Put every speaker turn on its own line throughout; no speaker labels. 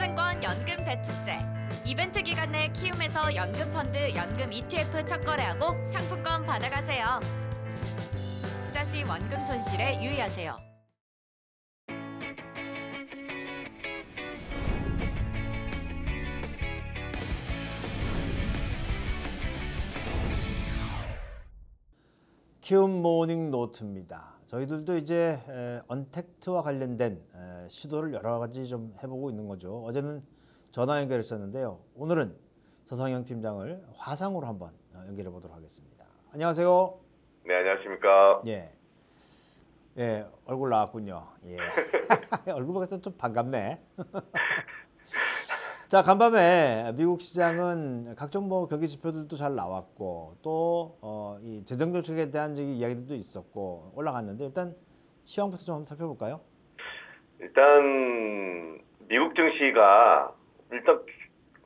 키움증권 연금 대축제. 이벤트 기간 내 키움에서 연금 펀드 연금 ETF 첫 거래하고 상품권 받아가세요. 투자 시 원금 손실에 유의하세요.
키움 모닝 노트입니다. 저희들도 이제 에, 언택트와 관련된 에, 시도를 여러 가지 좀 해보고 있는 거죠. 어제는 전화 연결했었는데요. 오늘은 서상영 팀장을 화상으로 한번 어, 연결해 보도록 하겠습니다. 안녕하세요.
네, 안녕하십니까.
예. 예, 얼굴 나왔군요. 예. 얼굴 보니까 좀 반갑네. 자, 간밤에 미국 시장은 각종 뭐 경기 지표들도 잘 나왔고 또 어, 이 재정 정책에 대한 저기 이야기들도 있었고 올라갔는데 일단 시황부터 좀 한번 살펴볼까요?
일단 미국 증시가 일단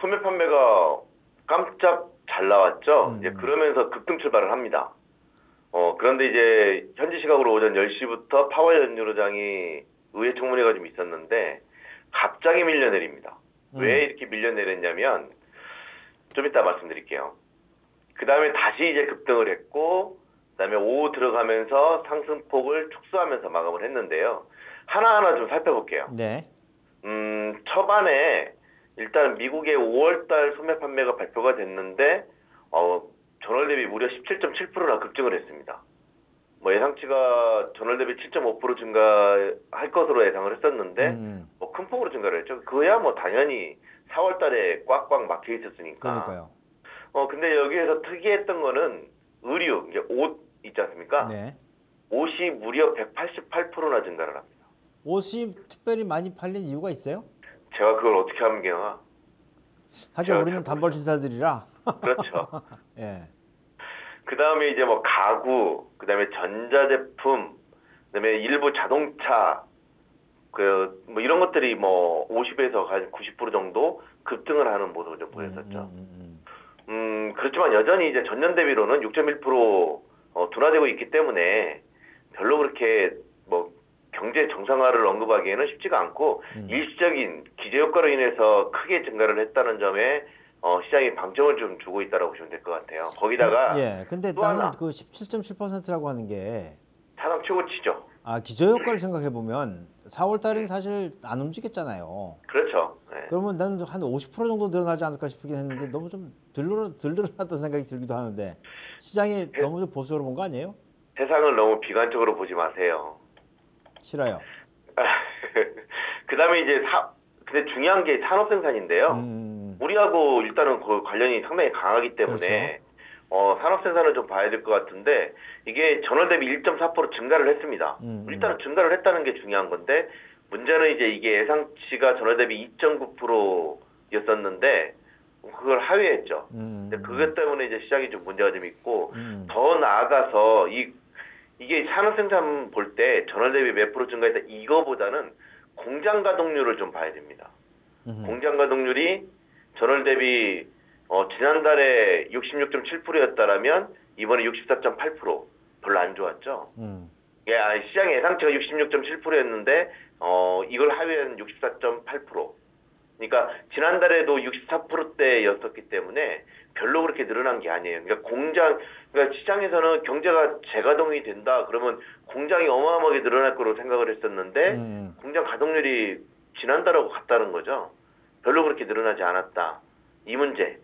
소매 판매가 깜짝 잘 나왔죠.
음.
이제 그러면서 급등 출발을 합니다. 어, 그런데 이제 현지 시각으로 오전 10시부터 파월 연유로장이 의회 청문회가 좀 있었는데 갑자기 밀려 내립니다.
음.
왜 이렇게 밀려내렸냐면 좀 이따 말씀드릴게요. 그 다음에 다시 이제 급등을 했고 그다음에 오후 들어가면서 상승폭을 축소하면서 마감을 했는데요. 하나하나 좀 살펴볼게요.
네.
음, 초반에 일단 미국의 5월달 소매 판매가 발표가 됐는데 어, 전월 대비 무려 17.7%나 급증을 했습니다. 뭐 예상치가 전월 대비 7.5% 증가할 것으로 예상을 했었는데
음,
뭐 큰 폭으로 증가를 했죠. 그야 뭐 당연히 4월 달에 꽉꽉 막혀 있었으니까.
그러니까요.
어 근데 여기에서 특이했던 거는 의류, 이제 옷 있지 않습니까?
네.
옷이 무려 188%나 증가를 합니다.
옷이 특별히 많이 팔린 이유가 있어요?
제가 그걸 어떻게 되나?
하긴 우리는 단벌 신사들이라.
그렇죠.
예.
그 다음에 이제 뭐 가구, 그 다음에 전자제품, 그 다음에 일부 자동차, 그, 뭐 이런 것들이 뭐 50에서 한 90% 정도 급등을 하는 모습을 좀 보였었죠.
음, 음, 음.
음, 그렇지만 여전히 이제 전년 대비로는 6.1% 어, 둔화되고 있기 때문에 별로 그렇게 뭐 경제 정상화를 언급하기에는 쉽지가 않고
음.
일시적인 기저 효과로 인해서 크게 증가를 했다는 점에 어, 시장이 방점을 좀 주고 있다라고 보시면 될 것 같아요. 거기다가
예. 근데
또
나는. 그 17.7%라고 하는 게
사상 최고치죠.
아, 기저 효과를 생각해 보면 4월 달엔 사실 안 움직였잖아요.
그렇죠. 네.
그러면 나는 한 50% 정도 늘어나지 않을까 싶긴 했는데 너무 좀 들늘어 들늘어났다는 생각이 들기도 하는데 시장이
네.
너무 좀 보수로 본 거 아니에요?
세상을 너무 비관적으로 보지 마세요.
싫어요.
그다음에 이제 사 근데 중요한 게 산업 생산인데요.
음,
우리하고 일단은 그 관련이 상당히 강하기 때문에
그렇죠.
어, 산업 생산을 좀 봐야 될 것 같은데 이게 전월 대비 1.4% 증가를 했습니다.
음, 음.
일단은 증가를 했다는 게 중요한 건데 문제는 이제 이게 예상치가 전월 대비 2.9%였었는데 그걸 하회했죠.
음,
근데 그것 때문에 이제 시장이 좀 문제가 좀 있고
음,
더 나아가서 이 이게 산업 생산 볼 때 전월 대비 몇 프로 증가했다 이거보다는 공장 가동률을 좀 봐야 됩니다.
음,
공장 가동률이 전월 대비 어, 지난달에 66.7%였다라면 이번에 64.8% 별로 안 좋았죠.
음,
예, 아, 시장 예상치가 66.7%였는데 어, 이걸 하회한 64.8%. 그러니까 지난달에도 64%대였었기 때문에 별로 그렇게 늘어난 게 아니에요. 그러니까 공장, 그러니까 시장에서는 경제가 재가동이 된다 그러면 공장이 어마어마하게 늘어날 거로 생각을 했었는데
음,
공장 가동률이 지난달하고 같다는 거죠. 별로 그렇게 늘어나지 않았다. 이 문제.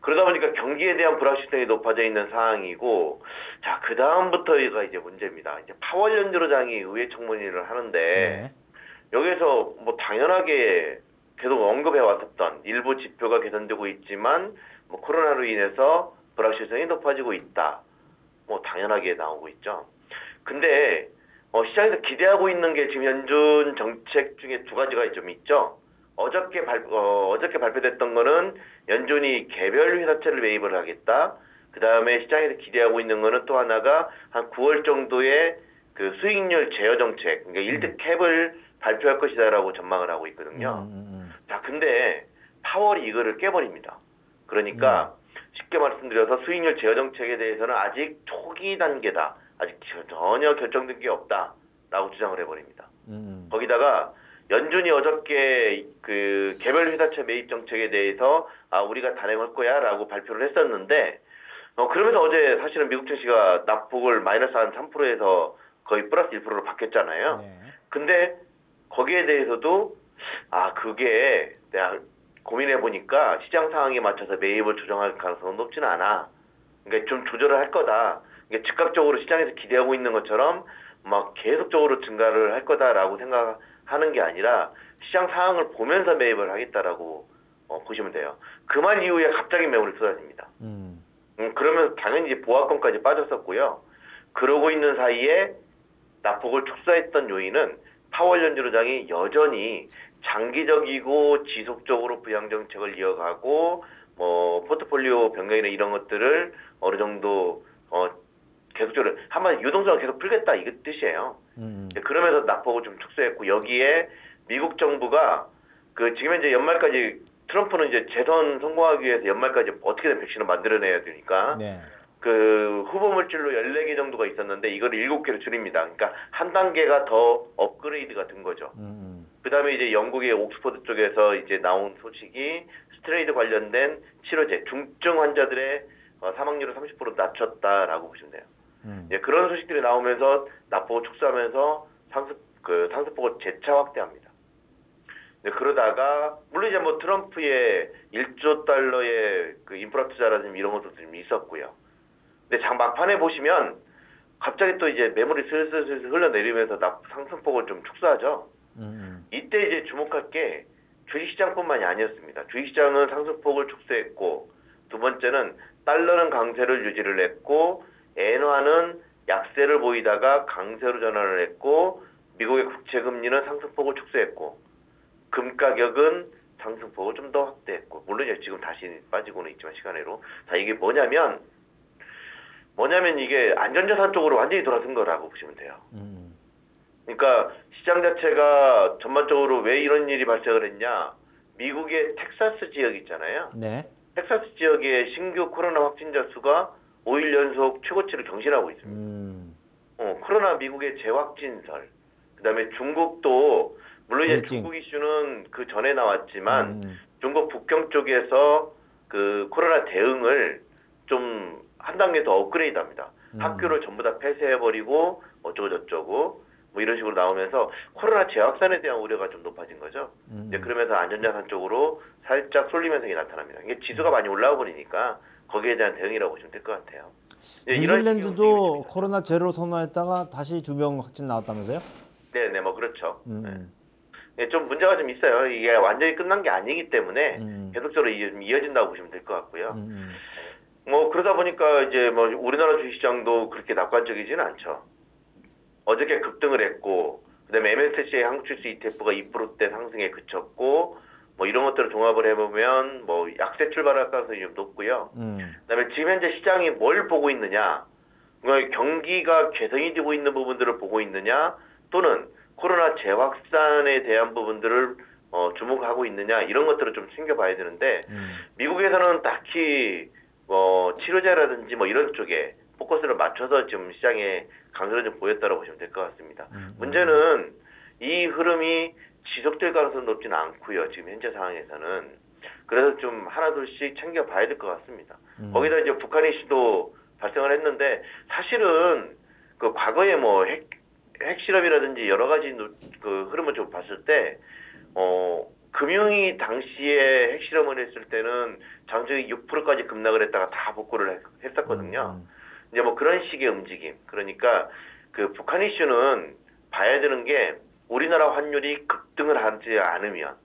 그러다 보니까 경기에 대한 불확실성이 높아져 있는 상황이고, 자, 그 다음부터가 이제 문제입니다. 이제 파월 연주로장이 의회 청문회를 하는데,
네.
여기서 뭐 당연하게 계속 언급해 왔었던 일부 지표가 개선되고 있지만, 뭐 코로나로 인해서 불확실성이 높아지고 있다. 뭐 당연하게 나오고 있죠. 근데 어, 시장에서 기대하고 있는 게 지금 연준 정책 중에 두 가지가 좀 있죠. 어저께 발 어, 어저께 발표됐던 거는 연준이 개별 회사채를 매입을 하겠다. 그 다음에 시장에서 기대하고 있는 거는 또 하나가 한 9월 정도에 그 수익률 제어 정책, 그러니까 일드 캡을 발표할 것이다라고 전망을 하고 있거든요.
음, 음,
자, 근데 파월이 이거를 깨버립니다. 그러니까 쉽게 말씀드려서 수익률 제어 정책에 대해서는 아직 초기 단계다. 아직 전혀 결정된 게 없다라고 주장을 해버립니다.
음, 음.
거기다가 연준이 어저께 그 개별 회사채 매입 정책에 대해서 아 우리가 단행할 거야라고 발표를 했었는데 어 그러면서 어제 사실은 미국 증시가 낙폭을 마이너스 한 3%에서 거의 플러스 1%로 바뀌었잖아요.
네.
근데 거기에 대해서도 아 그게 내가 고민해 보니까 시장 상황에 맞춰서 매입을 조정할 가능성은 높지는 않아. 그러니까 좀 조절을 할 거다. 그러니까 즉각적으로 시장에서 기대하고 있는 것처럼 막 계속적으로 증가를 할 거다라고 생각 하는 게 아니라 시장 상황을 보면서 매입을 하겠다라고 어, 보시면 돼요. 그말 이후에 갑자기 매물이 쏟아집니다.
음.
음, 그러면 당연히 보합권까지 빠졌었고요. 그러고 있는 사이에 낙폭을 축소했던 요인은 파월 연주로장이 여전히 장기적이고 지속적으로 부양 정책을 이어가고 뭐 포트폴리오 변경이나 이런 것들을 어느 정도 어 계속적으로 한번 유동성을 계속 풀겠다 이个뜻이에요.
음.
이제 그러면서 낙폭을 좀 축소했고 여기에 미국 정부가 그 지금 현재 연말까지 트럼프는 이제 재선 성공하기 위해서 연말까지 어떻게든 백신을 만들어내야 되니까
네.
그 후보 물질로 14개 정도가 있었는데 이걸 7개로 줄입니다. 그러니까 한 단계가 더 업그레이드가 된 거죠.
음.
그다음에 이제 영국의 옥스퍼드 쪽에서 이제 나온 소식이 스테로이드 관련된 치료제 중증 환자들의 어, 사망률을 30% 낮췄다라고 보시면 돼요.
음.
예, 그런 소식들이 나오면서 낙폭을 축소하면서 상승 그 상승폭을 재차 확대합니다. 네, 그러다가 물론 이제 뭐 트럼프의 1조 달러의 그 인프라 투자라든지 이런 것도 좀 있었고요. 근데 장 막판에 보시면 갑자기 또 이제 매물이 슬슬슬슬 흘러내리면서 낙 상승폭을 좀 축소하죠.
음.
이때 이제 주목할 게 주식시장뿐만이 아니었습니다. 주식시장은 상승폭을 축소했고 두 번째는 달러는 강세를 유지를 했고 엔화는 약세를 보이다가 강세로 전환을 했고 미국의 국채 금리는 상승폭을 축소했고 금 가격은 상승폭을 좀 더 확대했고 물론 이제 지금 다시 빠지고는 있지만 시간으로 자 이게 뭐냐면 뭐냐면 이게 안전자산 쪽으로 완전히 돌아선 거라고 보시면 돼요.
음.
그러니까 시장 자체가 전반적으로 왜 이런 일이 발생을 했냐? 미국의 텍사스 지역 있잖아요.
네.
텍사스 지역의 신규 코로나 확진자 수가 5일 연속 최고치를 경신하고 있습니다.
음.
어, 코로나 미국의 재확진설. 그다음에 중국도 물론 이제
베이징.
중국 이슈는 그 전에 나왔지만
음.
중국 북경 쪽에서 그 코로나 대응을 좀 한 단계 더 업그레이드합니다.
음.
학교를 전부 다 폐쇄해버리고 어쩌고 저쩌고 뭐 이런 식으로 나오면서 코로나 재확산에 대한 우려가 좀 높아진 거죠.
음.
이제 그러면서 안전자산 쪽으로 살짝 쏠림 현상이 나타납니다. 이게 지수가 많이 올라와 버리니까 거기에 대한 대응이라고 보시면 될 것 같아요.
뉴질랜드도
있습니다.
코로나 제로 선언했다가 다시 두 명 확진 나왔다면서요?
네네 뭐 그렇죠.
음.
네. 예, 좀 문제가 좀 있어요. 이게 완전히 끝난 게 아니기 때문에
음.
계속적으로 이어- 좀 이어진다고 보시면 될 것 같고요.
음. 음.
뭐 그러다 보니까 이제 뭐 우리나라 주식시장도 그렇게 낙관적이지는 않죠. 어저께 급등을 했고 그다음에 MSCI 한국지수 ETF가 2%대 상승에 그쳤고 뭐 이런 것들을 종합을 해보면 뭐 약세 출발할 가능성이 좀 높고요.
음.
그다음에 지금 현재 시장이 뭘 보고 있느냐, 그러니까 경기가 개선이 되고 있는 부분들을 보고 있느냐, 또는 코로나 재확산에 대한 부분들을 어, 주목하고 있느냐 이런 것들을 좀 챙겨봐야 되는데
음.
미국에서는 딱히 뭐 치료제라든지 뭐 이런 쪽에 포커스를 맞춰서 지금 시장에 강세를 좀 보였다고 보시면 될 것 같습니다.
음.
문제는 이 흐름이 지속될 가능성은 높지는 않고요. 지금 현재 상황에서는 그래서 좀 하나둘씩 챙겨봐야 될 것 같습니다.
음.
거기다 이제 북한 이슈도 발생을 했는데 사실은 그 과거에 뭐 핵, 핵실험이라든지 여러 가지 노- 그 흐름을 좀 봤을 때 어, 금융위 당시에 핵실험을 했을 때는 장중이 6%까지 급락을 했다가 다 복구를 했- 했었거든요.
음.
이제 뭐 그런 식의 움직임. 그러니까 그 북한 이슈는 봐야 되는 게 우리나라 환율이 급등을 하지 않으면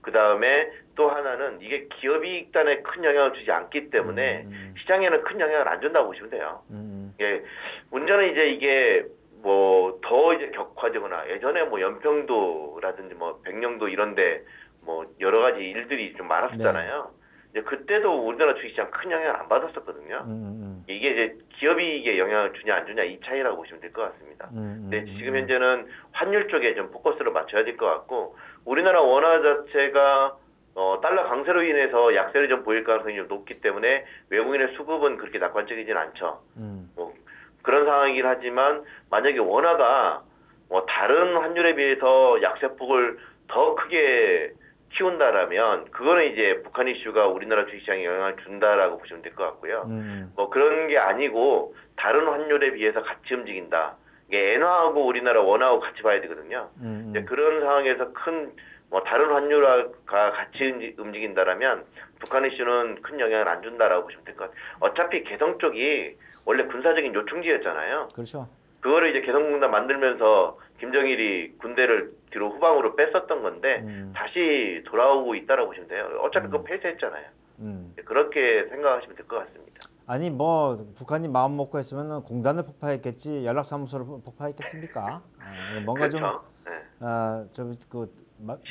그 다음에 또 하나는 이게 기업 이익단에 큰 영향을 주지 않기 때문에
음.
시장에는 큰 영향을 안 준다고 보시면 돼요.
음.
예, 문제는 이제 이게 뭐 더 이제 격화되거나 예전에 뭐 연평도라든지 뭐 백령도 이런데 뭐 여러 가지 일들이 좀 많았었잖아요. 이제 그때도 우리나라 주식시장 큰 영향을 안 받았었거든요.
음. 음.
이게 이제 기업이익에 영향을 주냐 안 주냐 이 차이라고 보시면 될 것 같습니다.
음.
근데 지금 현재는 환율 쪽에 좀 포커스를 맞춰야 될 것 같고 우리나라 원화 자체가 어, 달러 강세로 인해서 약세를 좀 보일 가능성이 좀 높기 때문에 외국인의 수급은 그렇게 낙관적이진 않죠.
음.
뭐 그런 상황이긴 하지만 만약에 원화가 뭐 다른 환율에 비해서 약세폭을 더 크게 키운다라면 그거는 이제 북한 이슈가 우리나라 주식시장에 영향을 준다라고 보시면 될 것 같고요.
음,
뭐 그런 게 아니고 다른 환율에 비해서 같이 움직인다. 이게 엔화하고 우리나라 원화하고 같이 봐야 되거든요.
음,
이제
음.
그런 상황에서 큰 뭐 다른 환율과 같이 움직- 움직인다라면 북한 이슈는 큰 영향을 안 준다라고 보시면 될 것 같아요. 어차피 개성 쪽이 원래 군사적인 요충지였잖아요.
그렇죠.
그거를 이제 개성공단 만들면서 김정일이 군대를 뒤로 후방으로 뺐었던 건데
음.
다시 돌아오고 있다라고 보시면 돼요. 어차피 그거
음.
폐쇄했잖아요.
음.
그렇게 생각하시면 될 것 같습니다.
아니 뭐 북한이 마음 먹고 했으면 공단을 폭파했겠지 연락사무소를 폭파했겠습니까? 아, 뭔가 좀
그렇죠. 네.
아, 좀그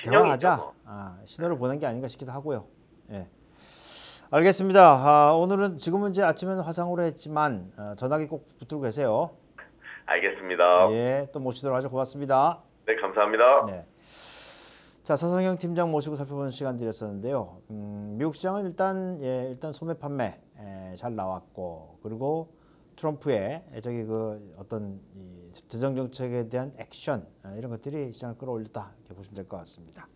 대화하자.
뭐.
아, 신호를 보낸 게 아닌가 싶기도 하고요. 예. 알겠습니다. 아, 오늘은 지금은 이제 아침에는 화상으로 했지만 어, 전화기 꼭 붙들고 계세요.
알겠습니다.
예, 또 모시도록 하죠. 고맙습니다.
네, 감사합니다.
네. 자, 서성영 팀장 모시고 살펴보는 시간 드렸었는데요. 음, 미국 시장은 일단 예, 일단 소매 판매 에, 잘 나왔고 그리고 트럼프의 저기 그 어떤 이 재정 정책에 대한 액션 아, 이런 것들이 시장을 끌어올렸다 이렇게 보시면 될 것 같습니다.